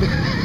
Yeah.